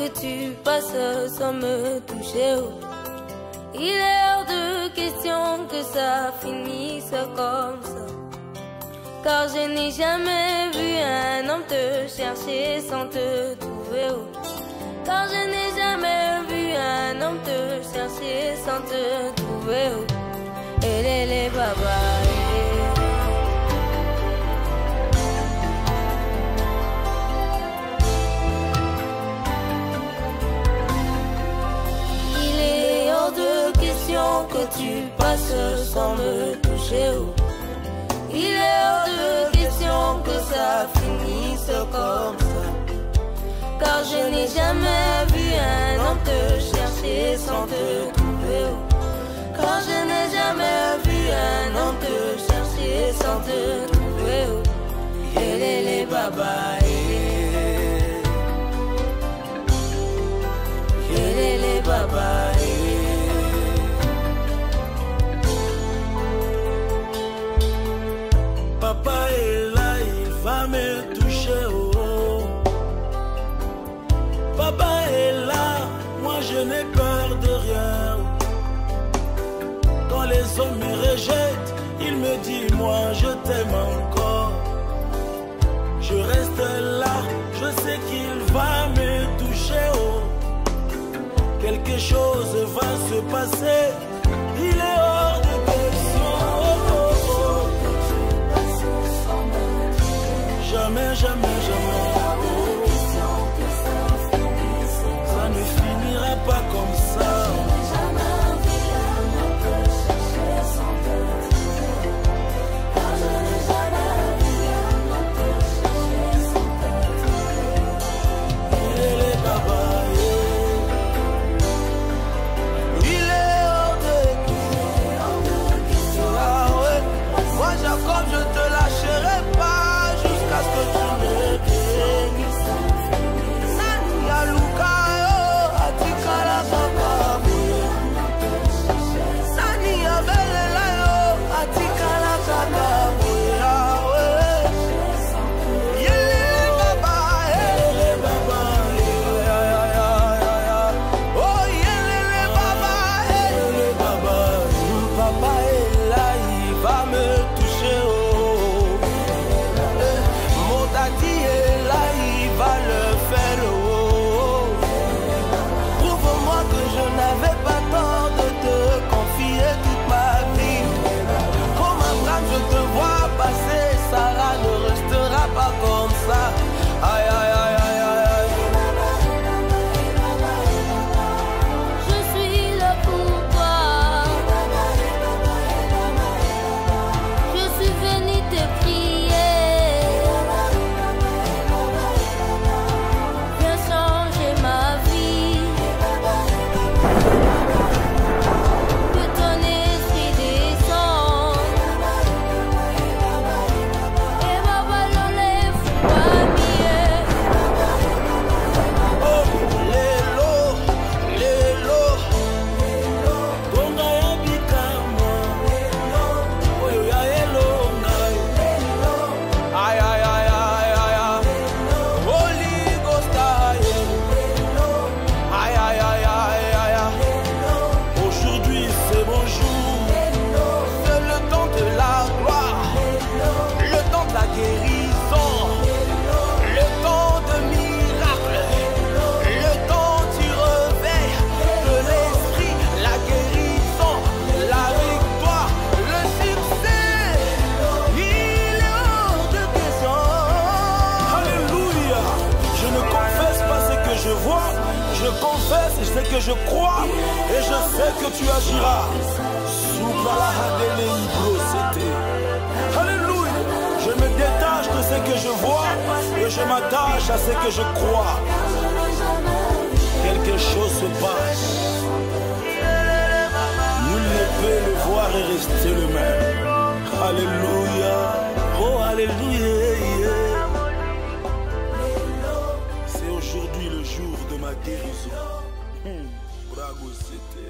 que tu passes sans me toucher. Il est hors de question que ça finisse comme ça. Car je n'ai jamais vu un homme te chercher sans te trouver. Car je n'ai jamais vu un homme te chercher sans te trouver. Et les les baba. Tu passes sans me toucher. oh. Il est hors de question que ça finisse comme ça. Car je n'ai jamais vu un homme te chercher sans te trouver. oh. Car je n'ai jamais vu un homme te chercher sans te trouver. oh. Les les baba. Et les les les hommes me rejettent, il me dit moi je t'aime encore. Je reste là, je sais qu'il va me toucher. Oh. Quelque chose va se passer, il est hors de question. Jamais, jamais, jamais. Confesse ce que je crois. Et je sais que tu agiras. Alléluia. Je me détache de ce que je vois et je m'attache à ce que je crois. Quelque chose se passe. Nul ne peut le voir et rester le même. Alléluia. Oh, Alléluia. C'est aujourd'hui le jour de ma guérison. Hmm. Brago City.